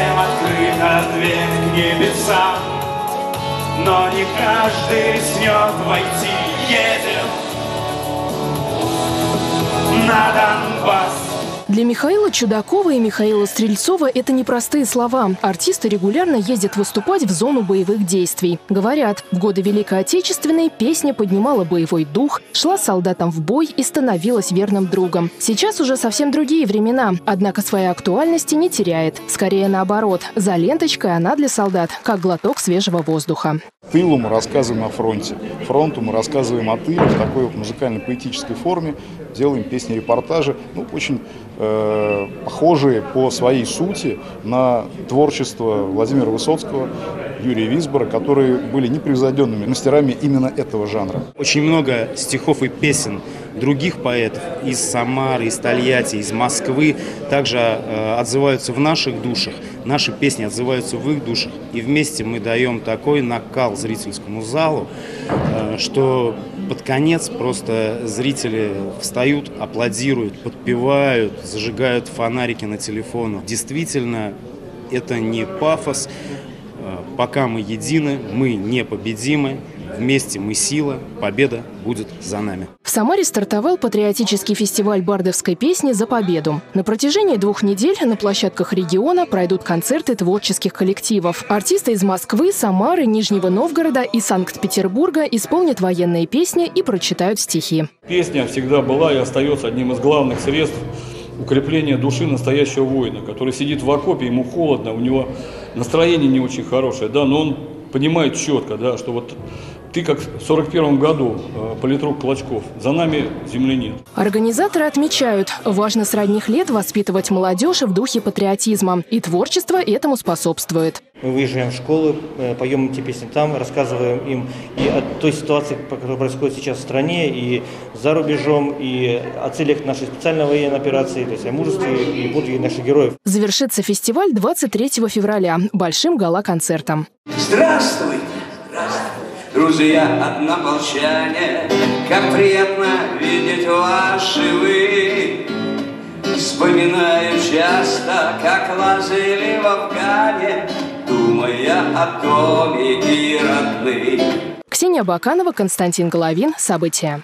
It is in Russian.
Всем открыта дверь к небесам. Но не каждый рискнет войти Едем Для Михаила Чудакова и Михаила Стрельцова это непростые слова. Артисты регулярно ездят выступать в зону боевых действий. Говорят, в годы Великой Отечественной песня поднимала боевой дух, шла солдатам в бой и становилась верным другом. Сейчас уже совсем другие времена, однако своей актуальности не теряет. Скорее наоборот, за ленточкой она для солдат, как глоток свежего воздуха. Тылу мы рассказываем о фронте, фронту мы рассказываем о тыле в такой вот музыкально-поэтической форме, делаем песни-репортажи, ну, очень э, похожие по своей сути на творчество Владимира Высоцкого, Юрия Висбора, которые были непревзойденными мастерами именно этого жанра. Очень много стихов и песен других поэтов из Самары, из Тольятти, из Москвы также э, отзываются в наших душах, наши песни отзываются в их душах, и вместе мы даем такой накал зрительскому залу, э, что под конец просто зрители встают, аплодируют, подпевают, зажигают фонарики на телефонах. Действительно, это не пафос. Э, Пока мы едины, мы непобедимы. Вместе мы сила, победа будет за нами. В Самаре стартовал патриотический фестиваль бардовской песни «За победу». На протяжении двух недель на площадках региона пройдут концерты творческих коллективов. Артисты из Москвы, Самары, Нижнего Новгорода и Санкт-Петербурга исполнят военные песни и прочитают стихи. Песня всегда была и остается одним из главных средств укрепления души настоящего воина, который сидит в окопе, ему холодно, у него настроение не очень хорошее, да, но он понимает четко, да, что вот ты как в 41 году, э, политрук Клочков, за нами земли нет. Организаторы отмечают, важно с ранних лет воспитывать молодежь в духе патриотизма. И творчество этому способствует. Мы выезжаем в школы, э, поем эти песни там, рассказываем им и о той ситуации, которая происходит сейчас в стране, и за рубежом, и о целях нашей специальной военной операции, то есть о мужестве и подвиге наших героев. Завершится фестиваль 23 февраля большим гала-концертом. Здравствуй, здравствуй, друзья однополчане, как приятно видеть вас живы. Вспоминаю часто, как лазили в Афгане, думая о доме и родных. Ксения Баканова, Константин Головин. События.